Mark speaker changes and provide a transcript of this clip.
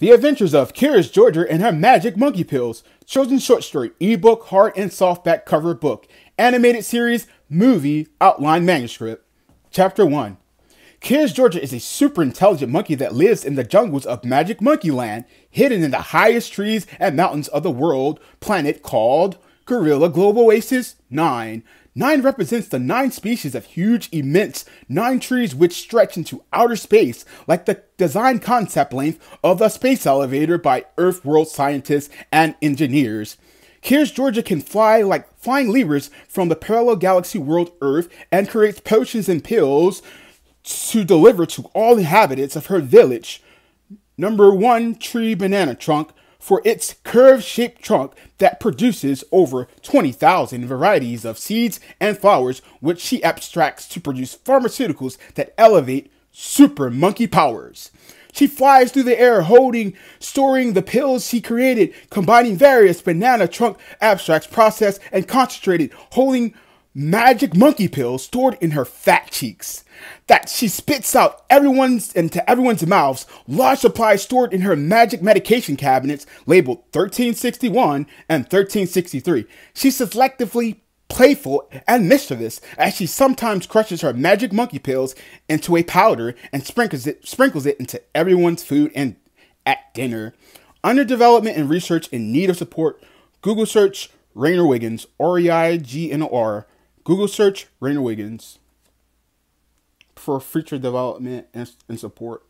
Speaker 1: The Adventures of Curious Georgia and Her Magic Monkey Pills, children's short story, ebook, hard and softback cover book, animated series, movie, outline manuscript. Chapter 1 Curious Georgia is a super intelligent monkey that lives in the jungles of Magic Monkey Land, hidden in the highest trees and mountains of the world planet called Gorilla Globe Oasis 9. Nine represents the nine species of huge, immense nine trees which stretch into outer space, like the design concept length of the space elevator by Earth world scientists and engineers. Curious Georgia can fly like flying lemurs from the parallel galaxy world Earth and creates potions and pills to deliver to all inhabitants of her village. Number one tree banana trunk for its curved shaped trunk that produces over 20,000 varieties of seeds and flowers, which she abstracts to produce pharmaceuticals that elevate super monkey powers. She flies through the air holding, storing the pills she created, combining various banana trunk abstracts processed and concentrated, holding magic monkey pills stored in her fat cheeks that she spits out everyone's into everyone's mouths, large supplies stored in her magic medication cabinets labeled 1361 and 1363. She's selectively playful and mischievous as she sometimes crushes her magic monkey pills into a powder and sprinkles it sprinkles it into everyone's food and at dinner. Under development and research in need of support, Google search Reignor Wiggins, R E I G N O R. Google search Reignor Wiggins for future development and, and support.